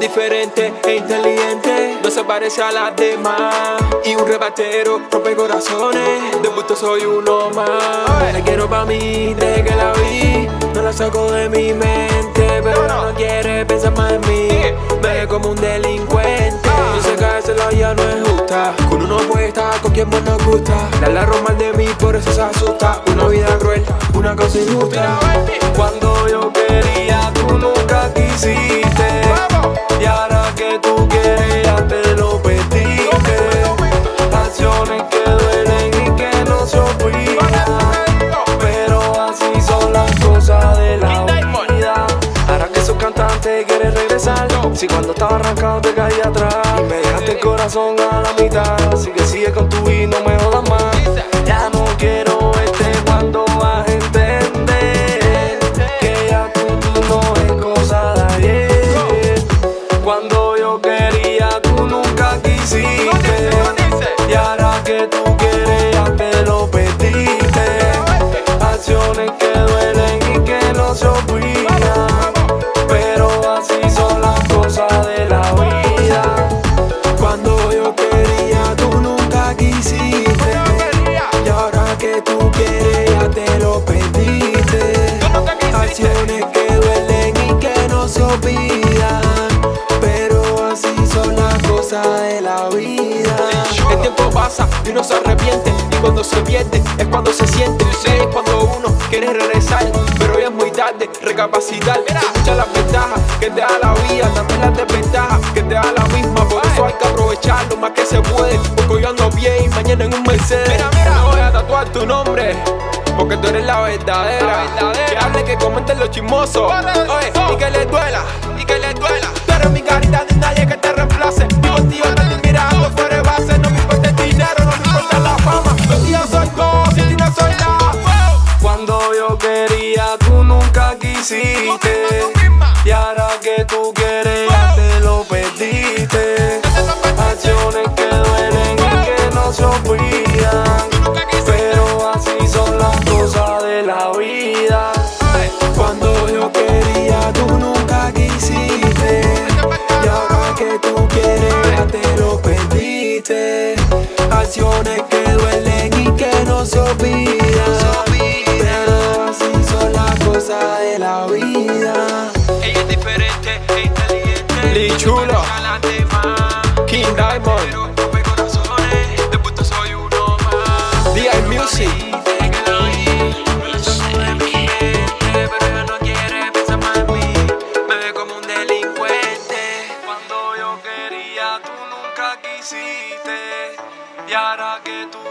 diferente e inteligente, no se parece a las demás. Y un rebatero rompe corazones, de gusto soy uno más. La quiero pa' mí desde que la vi, no la saco de mi mente, pero no quiere pensar más en mí. Me ve como un delincuente, yo sé que hacerlo ya no es justa. Con uno puede estar con quien más nos gusta. La la mal de mí, por eso se asusta. Una vida cruel, una cosa injusta. Cuando yo quería, tú nunca quieres regresar. Si cuando estaba arrancado te caí atrás. Y me dejaste el corazón a la mitad. Así que sigue con tu y no me jodas más. Ya no quiero este cuando vas a entender que ya tú, tú no es cosa de ayer. Cuando yo quería, tú nunca quisiste. Y ahora que tú quieres, Acciones que duelen y que no se olvidan. Pero así son las cosas de la vida. El tiempo pasa y uno se arrepiente. Y cuando se pierde es cuando se siente. Es cuando uno quiere regresar. Pero ya es muy tarde, recapacitar. Escucha las ventajas que te da la vida. También las desventajas que te da la misma. Por eso hay que aprovecharlo más que se puede. Porque hoy ando bien y mañana en un Mercedes. Mira, mira, voy a tatuar tu nombre. Porque tú eres la verdadera. Que hable, que comenten los chismosos. Oye, y que les duela, y que les duela. Tú eres mi carita de nadie que te reemplace. Mi contigo te estoy mirando fuera de base. No me importa el dinero, no me importa la fama. Contigo soy todo, sin ti no soy nada. Cuando yo quería, tú nunca quisiste. Y ahora que tú quieres, ya te lo Que duelen y que no se olvidan. Pero así son las cosas de la vida. Ella es diferente e inteligente. Lee Chulo. King Diamond. De soy uno más. DI Music. Quisiste. Y ahora que tú